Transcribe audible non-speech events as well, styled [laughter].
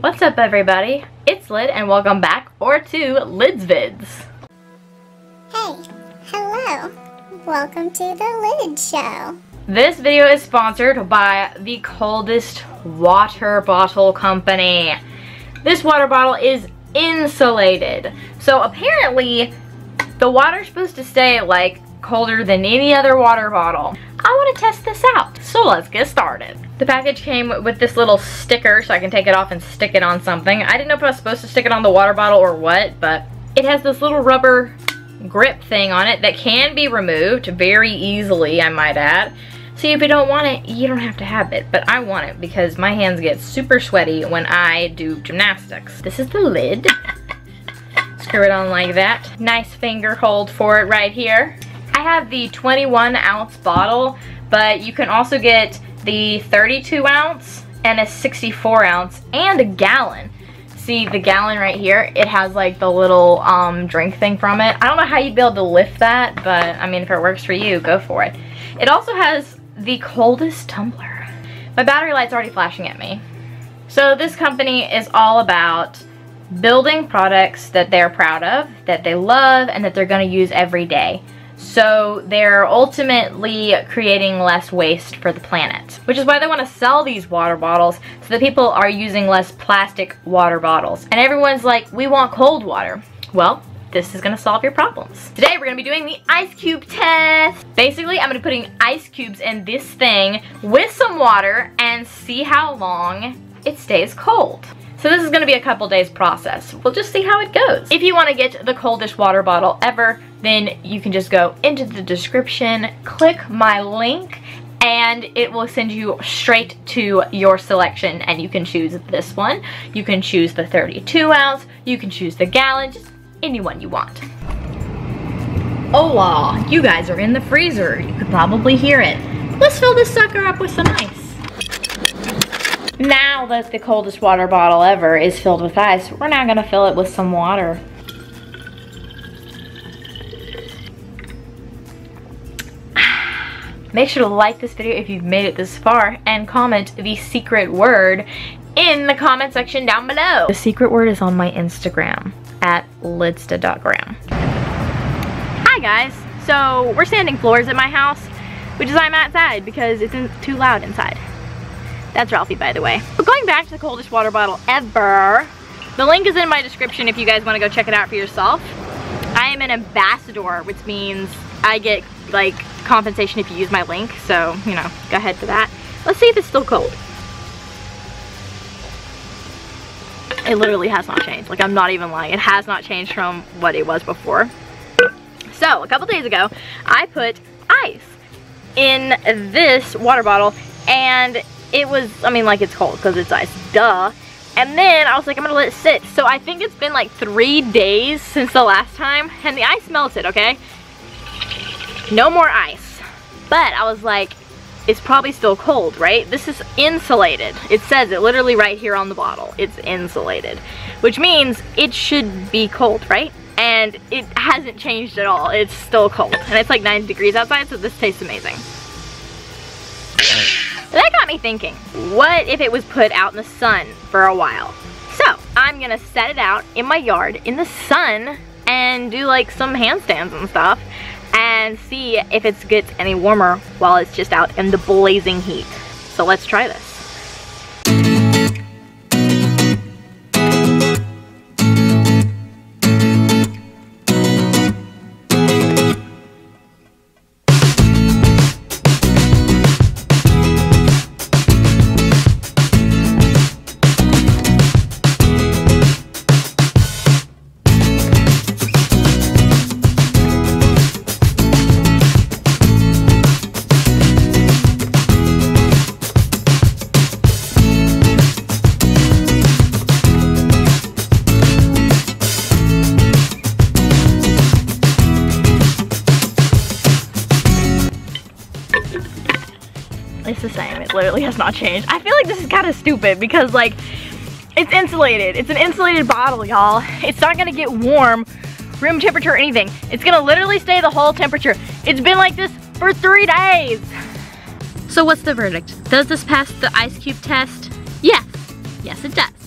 What's up everybody? It's Lyd and welcome back or to Lyd's Vyds. Hey, hello. Welcome to the Lid Show. This video is sponsored by the coldest water bottle company. This water bottle is insulated. So apparently the water's supposed to stay like colder than any other water bottle. I want to test this out, so let's get started. The package came with this little sticker so I can take it off and stick it on something. I didn't know if I was supposed to stick it on the water bottle or what, but it has this little rubber grip thing on it that can be removed very easily, I might add. See, if you don't want it, you don't have to have it, but I want it because my hands get super sweaty when I do gymnastics. This is the lid. [laughs] Screw it on like that. Nice finger hold for it right here. I have the 21 ounce bottle, but you can also get the 32 ounce and a 64 ounce and a gallon. See the gallon right here, it has like the little um, drink thing from it. I don't know how you'd be able to lift that, but I mean, if it works for you, go for it. It also has the coldest tumbler. My battery light's already flashing at me. So this company is all about building products that they're proud of, that they love, and that they're gonna use every day. So they're ultimately creating less waste for the planet, which is why they want to sell these water bottles so that people are using less plastic water bottles. And everyone's like, we want cold water. Well, this is gonna solve your problems. Today we're gonna be doing the ice cube test. Basically, I'm gonna be putting ice cubes in this thing with some water and see how long it stays cold. So this is gonna be a couple days process. We'll just see how it goes. If you wanna get the coldest water bottle ever, then you can just go into the description, click my link, and it will send you straight to your selection and you can choose this one. You can choose the 32 ounce, you can choose the gallon, just any one you want. Hola, you guys are in the freezer. You could probably hear it. Let's fill this sucker up with some ice. Now that the coldest water bottle ever is filled with ice, we're now gonna fill it with some water. Make sure to like this video if you've made it this far and comment the secret word in the comment section down below. The secret word is on my Instagram at lydsta.gram. Hi guys, so we're sanding floors at my house, which is why I'm outside because it's too loud inside. That's Ralphie, by the way. But going back to the coldest water bottle ever, the link is in my description if you guys want to go check it out for yourself. I am an ambassador, which means I get like compensation if you use my link, so, you know, go ahead for that. Let's see if it's still cold. It literally has not changed. Like, I'm not even lying. It has not changed from what it was before. So, a couple days ago, I put ice in this water bottle, and it was, I mean, like, it's cold because it's ice. Duh. And then I was like, I'm gonna let it sit. So I think it's been like three days since the last time, and the ice melted, okay? No more ice. But I was like, it's probably still cold, right? This is insulated. It says it literally right here on the bottle. It's insulated, which means it should be cold, right? And it hasn't changed at all. It's still cold. And it's like 90 degrees outside, so this tastes amazing. That got me thinking, what if it was put out in the sun for a while? So, I'm gonna set it out in my yard in the sun and do like some handstands and stuff and see if it gets any warmer while it's just out in the blazing heat. So let's try this. It's the same. It literally has not changed. I feel like this is kind of stupid because like it's insulated. It's an insulated bottle, y'all. It's not gonna get warm, room temperature or anything. It's gonna literally stay the whole temperature. It's been like this for three days. So what's the verdict? Does this pass the ice cube test? Yes. Yes, it does.